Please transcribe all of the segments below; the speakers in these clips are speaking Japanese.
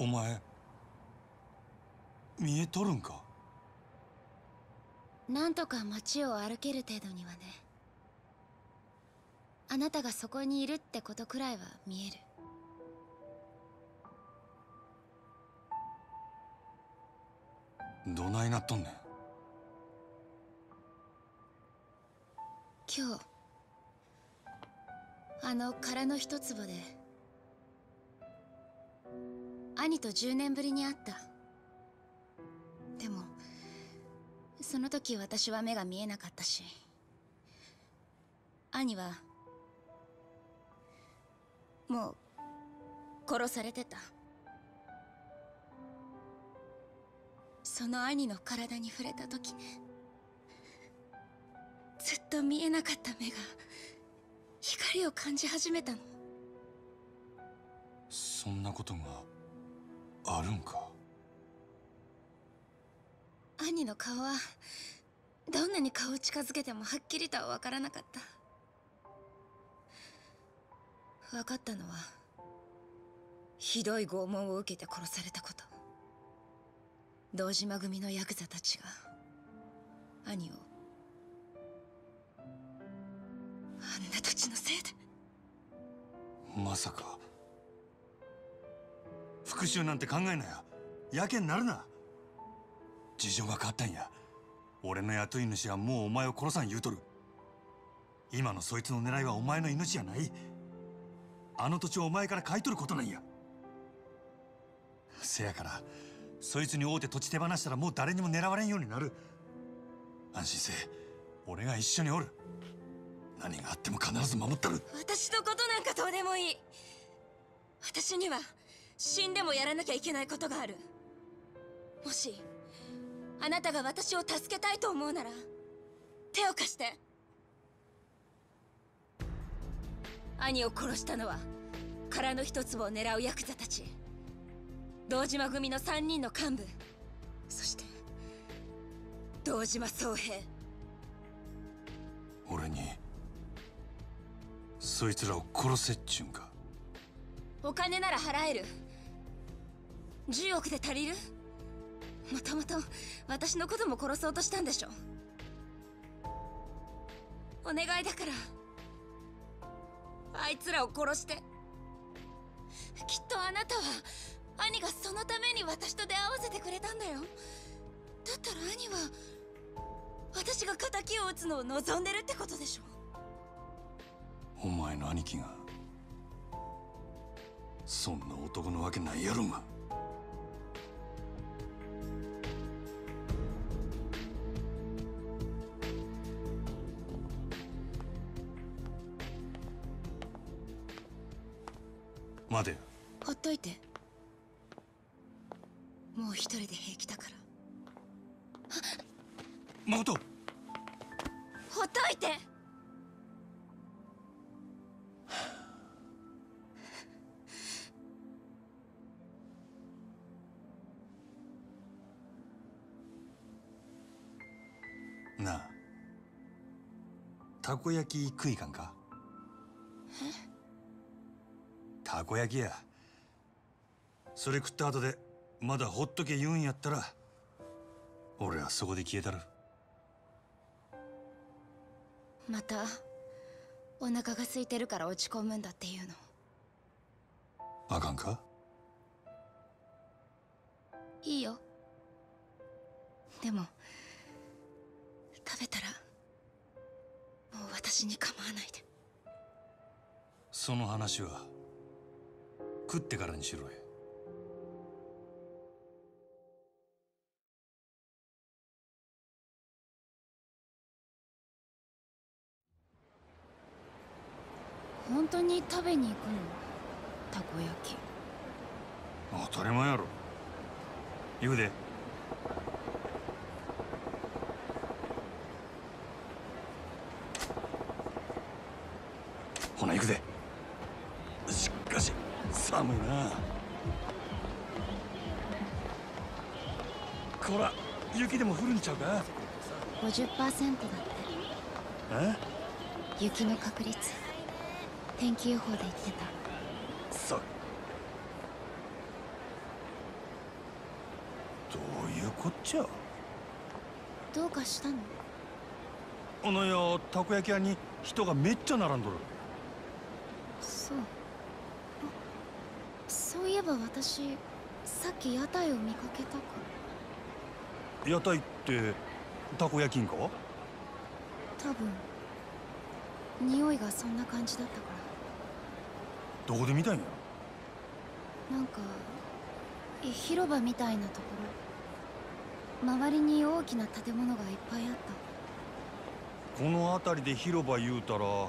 お前見えとるんか？なんとか街を歩ける程度にはね。あなたがそこにいるってことくらいは見える。どないなっとんねん？今日あの殻の一坪で兄と10年ぶりに会った。でもその時私は目が見えなかったし兄はもう殺されてた。その兄の体に触れた時ずっと見えなかった目が光を感じ始めたの。そんなことが。あるんか？兄の顔はどんなに顔を近づけてもはっきりとは分からなかった。分かったのはひどい拷問を受けて殺されたこと。堂島組のヤクザたちが兄をあんな土地のせいで。まさか復讐なんて考えなややけになるな。事情が変わったんや。俺の雇い主はもうお前を殺さん言うとる。今のそいつの狙いはお前の命じゃない。あの土地をお前から買い取ることなんや。せやからそいつに会うて土地手放したらもう誰にも狙われんようになる。安心せ俺が一緒におる。何があっても必ず守ったる。私のことなんかどうでもいい。私には死んでもやらなきゃいけないことがある。もしあなたが私を助けたいと思うなら手を貸して。兄を殺したのは殻の一粒を狙うヤクザたち。堂島組の3人の幹部。そして堂島宗平。俺にそいつらを殺せっちゅうんか。お金なら払える10億で足りる？もともと私のことも殺そうとしたんでしょお願いだから。あいつらを殺して。きっとあなたは兄がそのために私と出会わせてくれたんだよ。だったら兄は私が敵を撃つのを望んでるってことでしょお前の兄貴がそんな男のわけないやろが。待てよほっといて。もう一人で平気だから。誠。ほっといて。なあ。たこ焼き食いかんか？たこ焼きや。それ食った後でまだほっとけ言うんやったら俺はそこで消えたる。またお腹が空いてるから落ち込むんだっていうの。あかんか？いいよ。でも食べたらもう私に構わないで。その話は食ってからにしろや本当に食べに行くの？たこ焼き。当たり前やろ。行くで。ほな行くで寒いな。こら雪でも降るんちゃうか？50%だって。え？雪の確率。天気予報で言ってた。そうどういうこっちゃ？どうかしたの？あのやたこ焼き屋に人がめっちゃ並んどる。そうえば私さっき屋台を見かけたか。屋台ってたこ焼きんか？多分。匂いがそんな感じだったかどこで見たんやらなんかい広場みたいなところ。周りに大きな建物がいっぱいあった。この辺りで広場言うたら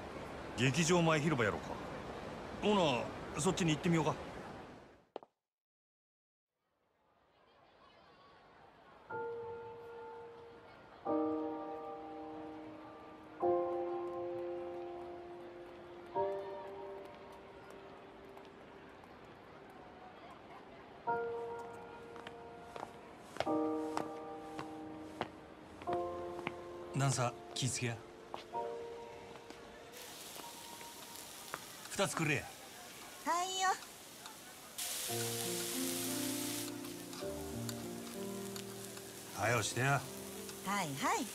劇場前広場やろか。ほなそっちに行ってみようか段差気ぃつけや。二つくれや。はいよ。はよしてやはいはい。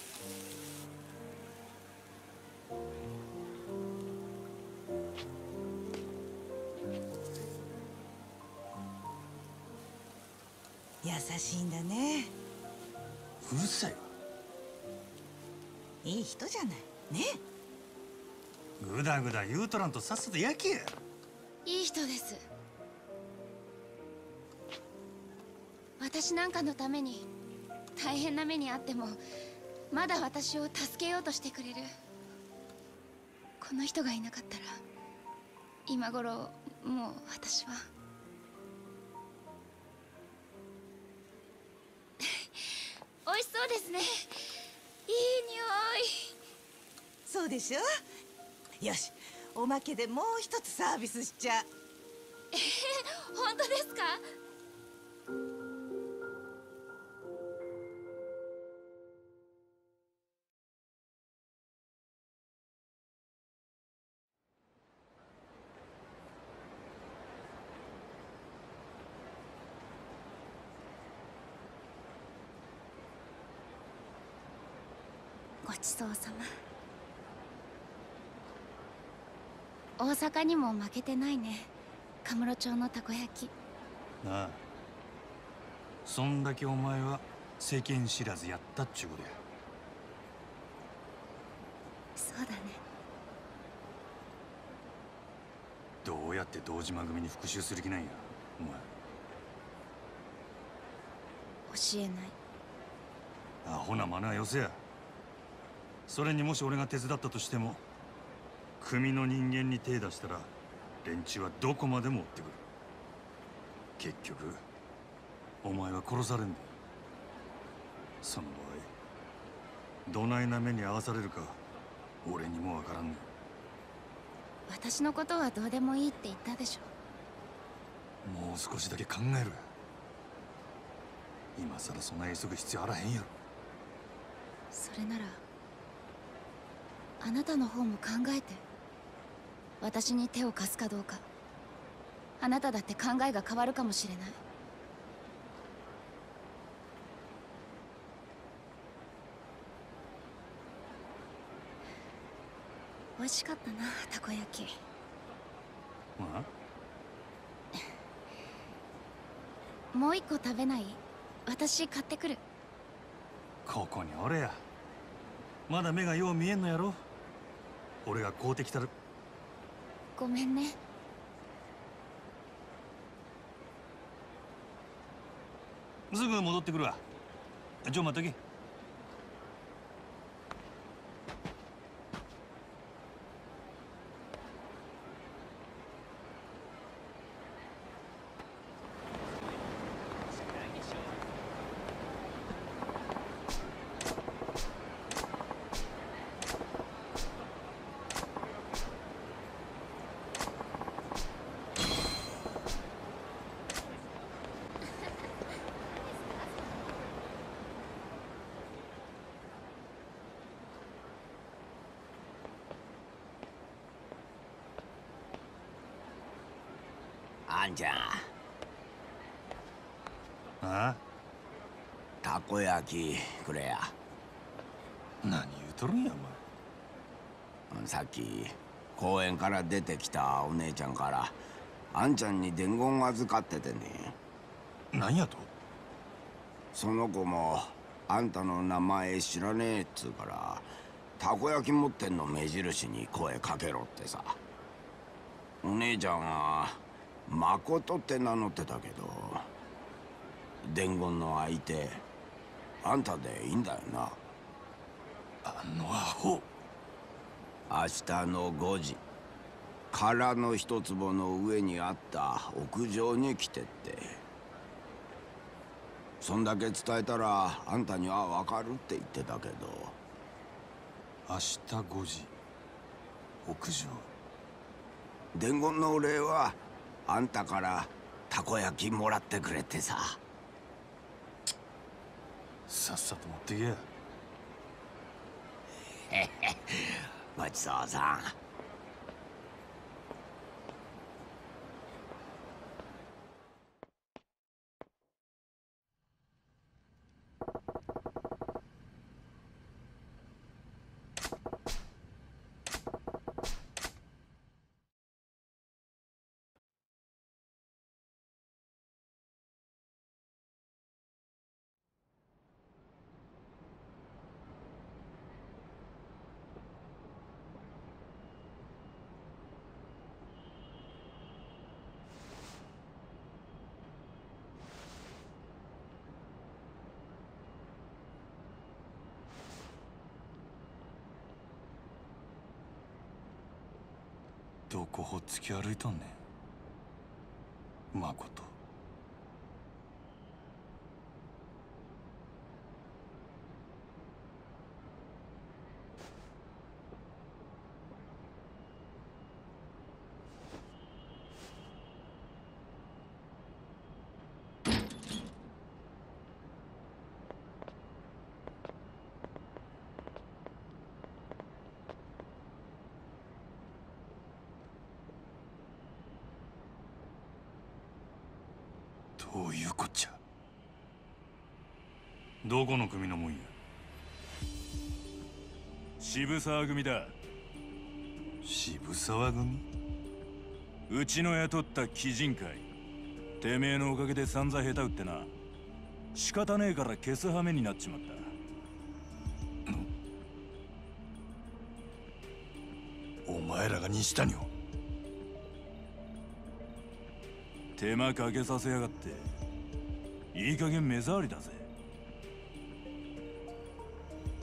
優しいんだね。うるさい。わいい人じゃない。ね。ぐだぐだ言うとらんとさっさと焼けや。いい人です。私なんかのために大変な目にあってもまだ私を助けようとしてくれる。この人がいなかったら今頃もう私は。美味しそうですねそうでしょ？よしおまけでもう一つサービスしちゃ。う本当ですか？大阪にも負けてないね。カムロ町のたこ焼き。なあ。そんだけお前は世間知らずやったっちゅうことや。そうだね。どうやって堂島組に復讐する気なんやお前。教えない。アホな真似はよせや。それにもし俺が手伝ったとしても組の人間に手出したら連中はどこまでも追ってくる。結局お前は殺されんだよ。その場合どないな目に遭わされるか俺にもわからんね私のことはどうでもいいって言ったでしょ。もう少しだけ考えろや今さらそんな急ぐ必要あらへんやろ。それならあなたの方も考えて私に手を貸すかどうか。あなただって考えが変わるかもしれない。美味しかったなたこ焼き。あ？もう一個食べない？私買ってくる。ここにおれや。まだ目がよう見えんのやろ。俺が買うてきたるごめんね。すぐ戻ってくるわ。ちょ待っとけあんちゃんああたこ焼きくれや何言うとるんやさっき公園から出てきたお姉ちゃんからあんちゃんに伝言預かっててね。お前何やと？その子もあんたの名前知らねえっつうからたこ焼き持ってんの目印に声かけろってさ。お姉ちゃんは誠って名乗ってたけど伝言の相手あんたでいいんだよな。あのアホ。明日の5時。空の一坪の上にあった屋上に来てって。そんだけ伝えたらあんたには分かるって言ってたけど。明日5時。屋上。伝言のお礼はあんたからたこ焼きもらってくれってささっさと持ってけやごちそうさんどこほっつき歩いとんねん。まこと。どういうこっちゃ。どこの組のもんや。渋沢組だ。渋沢組？うちの雇った鬼人会。てめえのおかげで散々下手打ってな。仕方ねえから消す羽目になっちまった。お前らが西谷を手間かけさせやがって。いい加減目障りだぜ。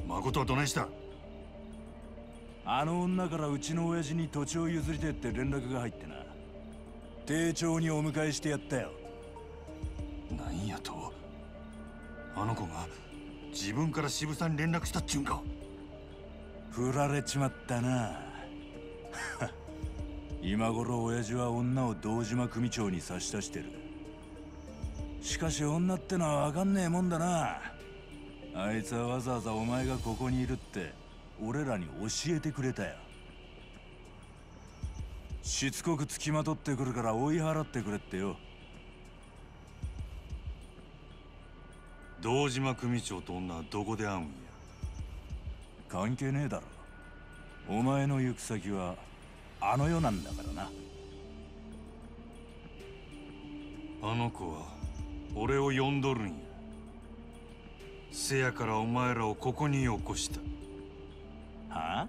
誠はどないした？あの女からうちの親父に土地を譲りてえって連絡が入ってな。丁重にお迎えしてやったよ。なんやと？あの子が自分から渋沢に連絡したっちゅうんか。振られちまったな今頃親父は女を堂島組長に差し出してる。しかし女ってのは分かんねえもんだな。あいつはわざわざお前がここにいるって俺らに教えてくれたよ。しつこく付きまとってくるから追い払ってくれってよ。堂島組長と女はどこで会うんや？関係ねえだろ。お前の行く先はあの世なんだからな。あの子は俺を呼んどるんや。せやからお前らをここに起こした。はあ？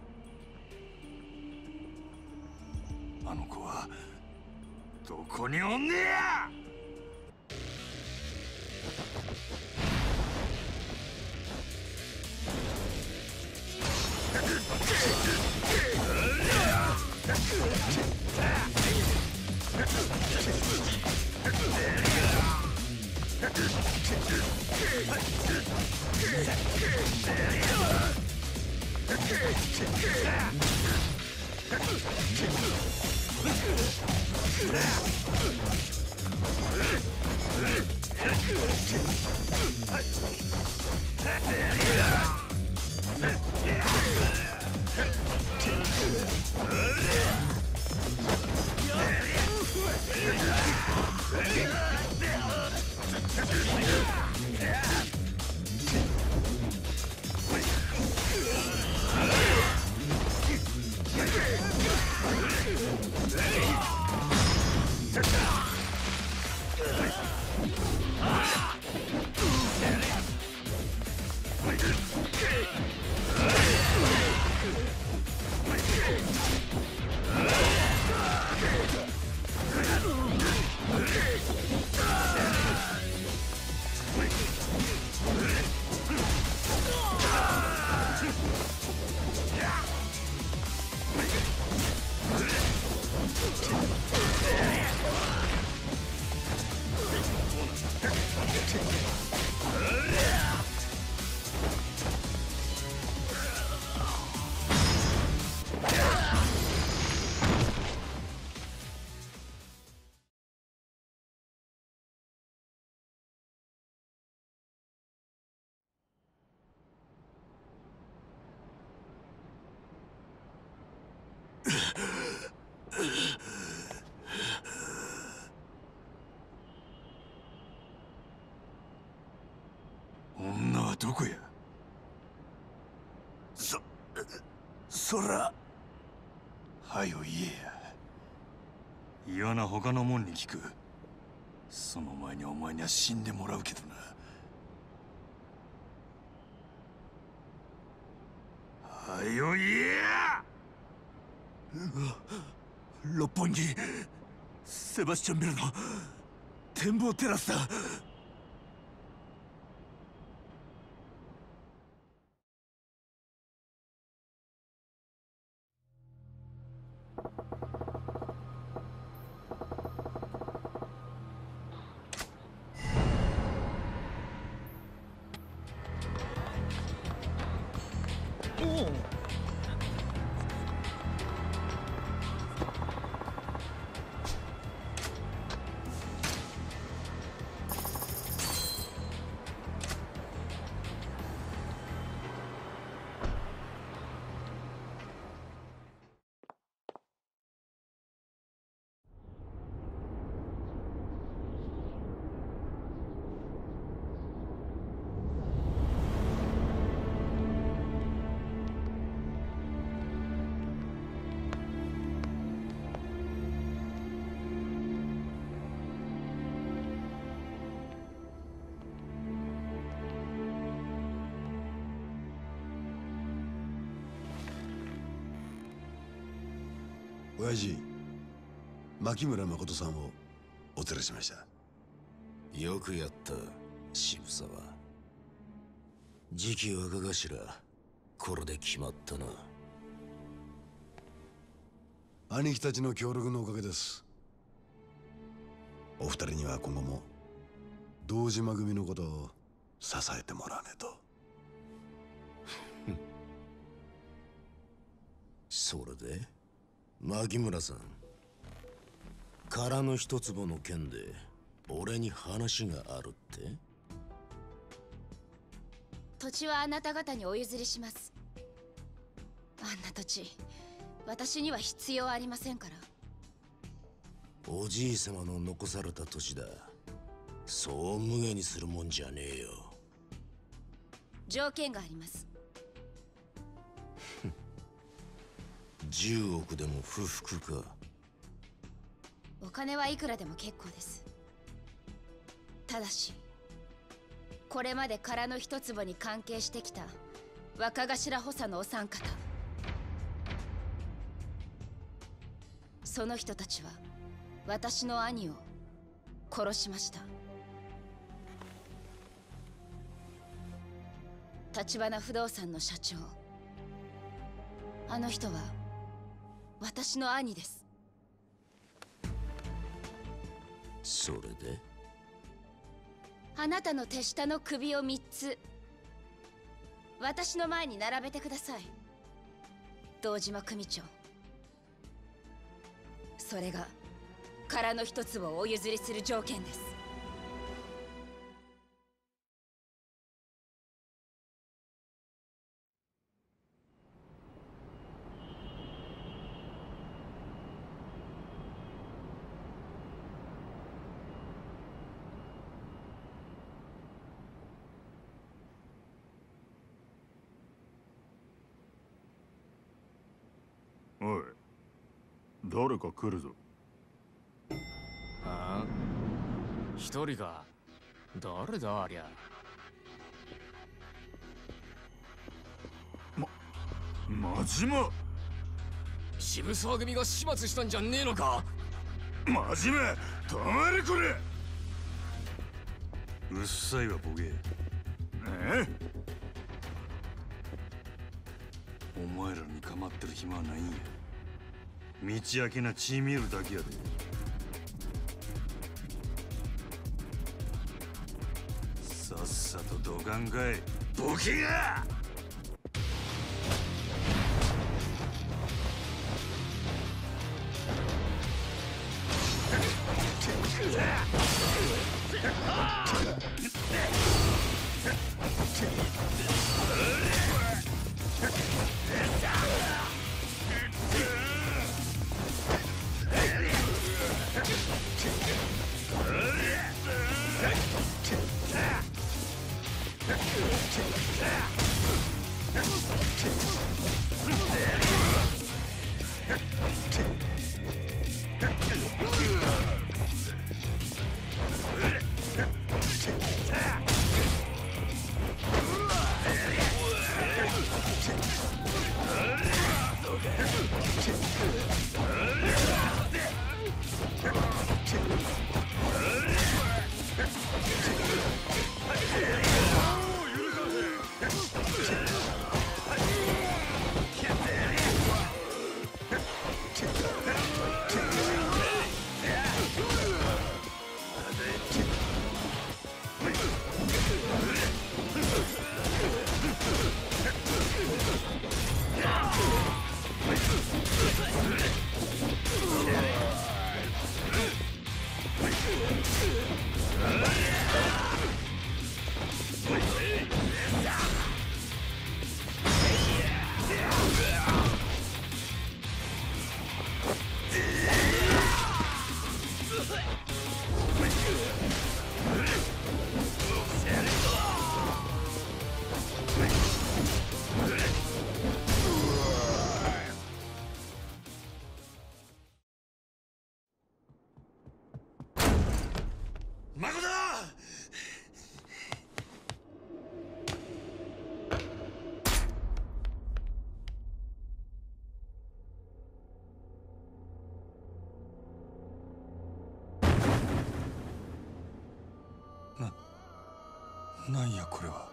あの子はどこにおんねや！Yeah! Yeah! 女はどこや？そそらはよ言えや。嫌な他のもんに聞く。その前にお前には死んでもらうけどな。はよ言えや！六本木セバスチャンビルの展望テラスだ。親父牧村誠さんをお連れしました。よくやった渋沢。次期若頭これで決まったな。兄貴たちの協力のおかげです。お二人には今後も堂島組のことを支えてもらわねえとそれで？牧村さん。空の一坪の件で俺に話があるって？土地はあなた方にお譲りします。あんな土地私には必要ありませんから。おじい様の残された土地だ。そう無下にするもんじゃねえよ。条件があります10億でも不服か。お金はいくらでも結構です。ただしこれまで空の一坪に関係してきた若頭補佐のお三方。その人たちは私の兄を殺しました。橘不動産の社長。あの人は私の兄です。それで？あなたの手下の首を3つ。私の前に並べてください。堂島組長。それが空の一粒をお譲りする条件ですおい。誰か来るぞ。あ一人か誰だありゃ。真島渋沢組が始末したんじゃねえのか。真島止まれこれ。うっさいわボケ。えお前らに構ってる暇はないんや道明けな血見えるだけやでさっさとどかんかいボケがなんやこれは。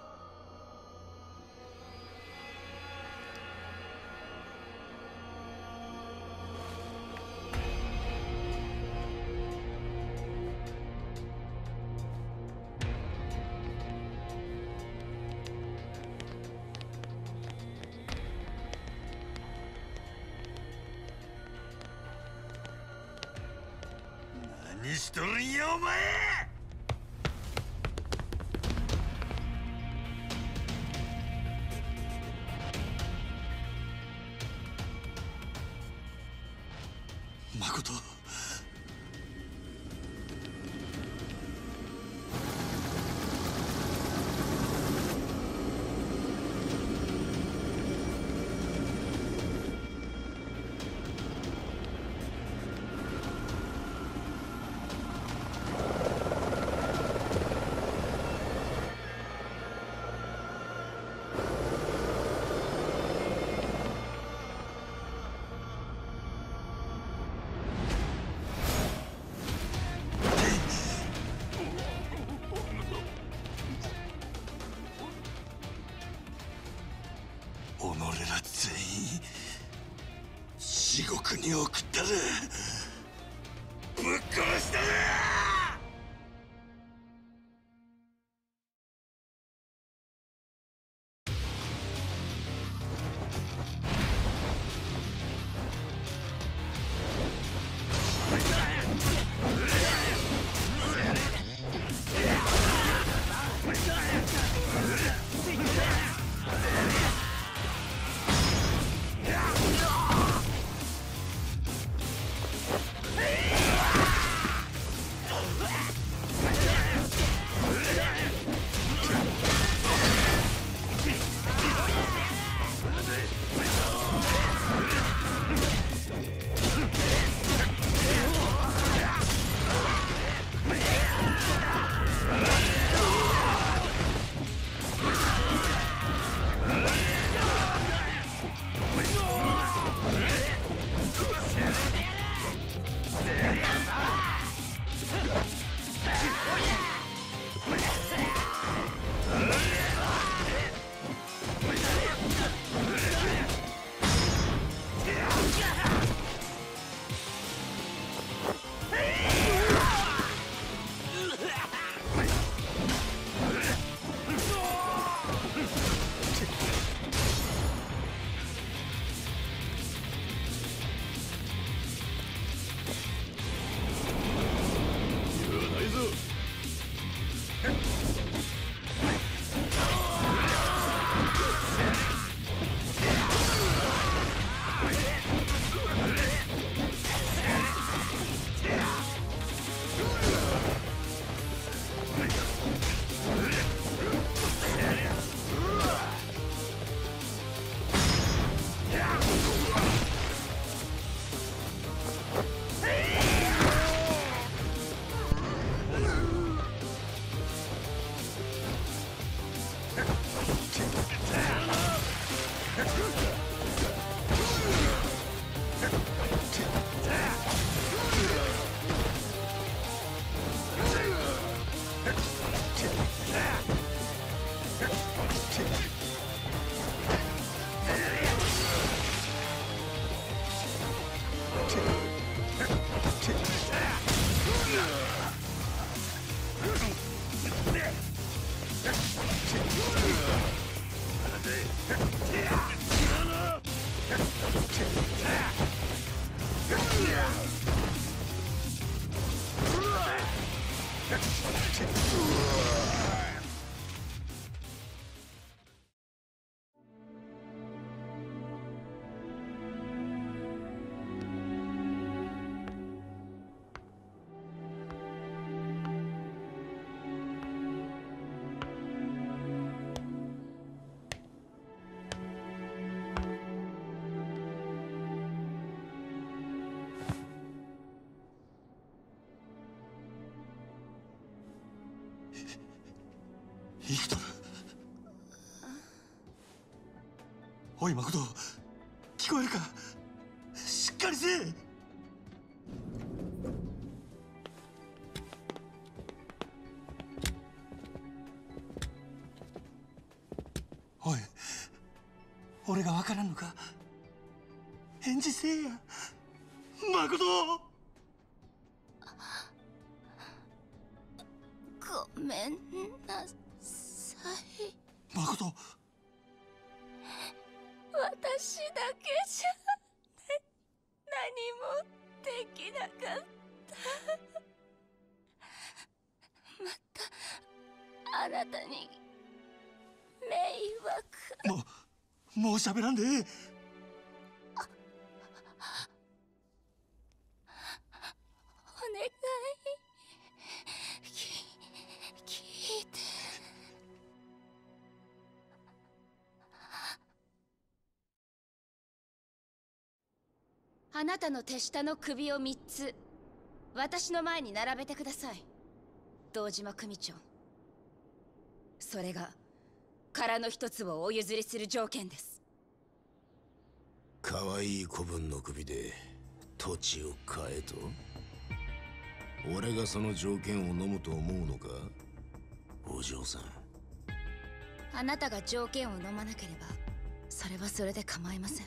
何しとるんやお前。に送ったぜ。Take two! 生きとるおい誠。聞こえるか？しっかりせえ。おい俺が分からんのか？返事せえや。誠。誠。私だけじゃ何もできなかった。またあなたに迷惑。もうもう喋らんでええあなたの手下の首を3つ。私の前に並べてください。堂島組長。それが殻の一つをお譲りする条件です。可愛い子分の首で土地を買えと？俺がその条件を飲むと思うのか？お嬢さん。あなたが条件を飲まなければそれはそれで構いません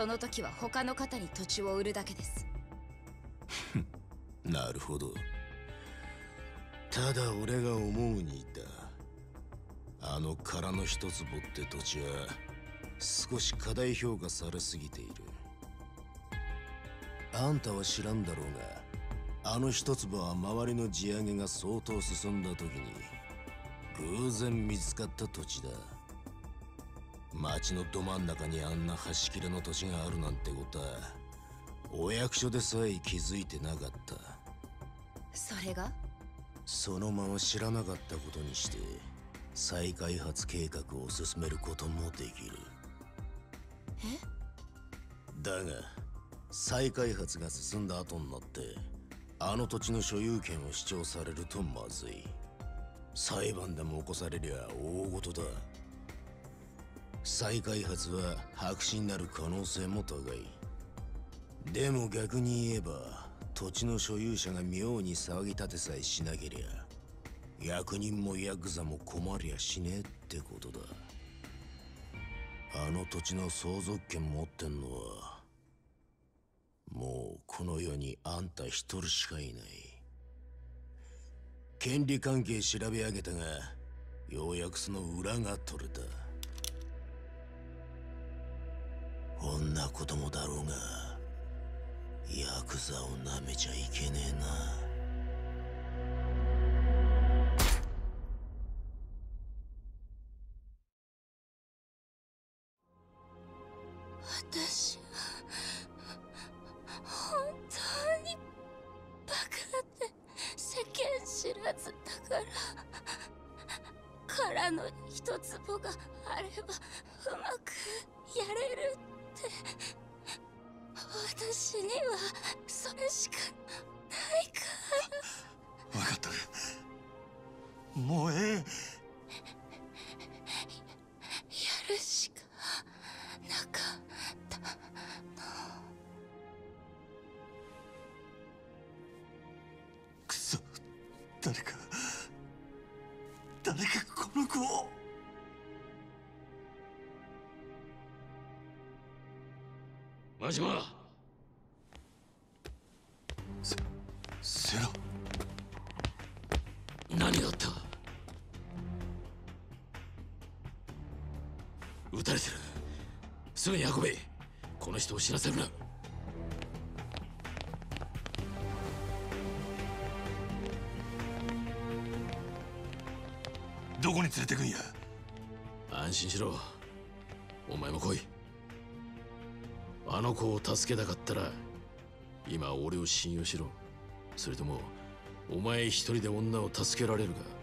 その時は他の方に土地を売るだけです。なるほど。ただ俺が思うに言った。あの殻の一坪って土地は少し過大評価されすぎている。あんたは知らんだろうがあの一坪は周りの地上げが相当進んだ時に偶然見つかった土地だ。町のど真ん中にあんな端切れの土地があるなんてことはお役所でさえ気づいてなかった。それが？そのまま知らなかったことにして再開発計画を進めることもできる。だが再開発が進んだ後になってあの土地の所有権を主張されるとまずい。裁判でも起こされりゃ大事だ再開発は白紙になる可能性も高い。でも逆に言えば土地の所有者が妙に騒ぎ立てさえしなけりゃ役人もヤクザも困りゃしねえってことだ。あの土地の相続権持ってんのはもうこの世にあんた一人しかいない。権利関係調べ上げたがようやくその裏が取れた。こんなこともだろうがヤクザをなめちゃいけねえな。もえやるしかなかった。のくそ誰か誰かこの子を。真島。この人を死なせるな。どこに連れてくんや？安心しろ。お前も来い。あの子を助けたかったら今俺を信用しろ。それともお前一人で女を助けられるか？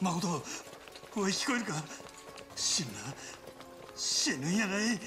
誠おい聞こえるか？死ぬな。死ぬんやない。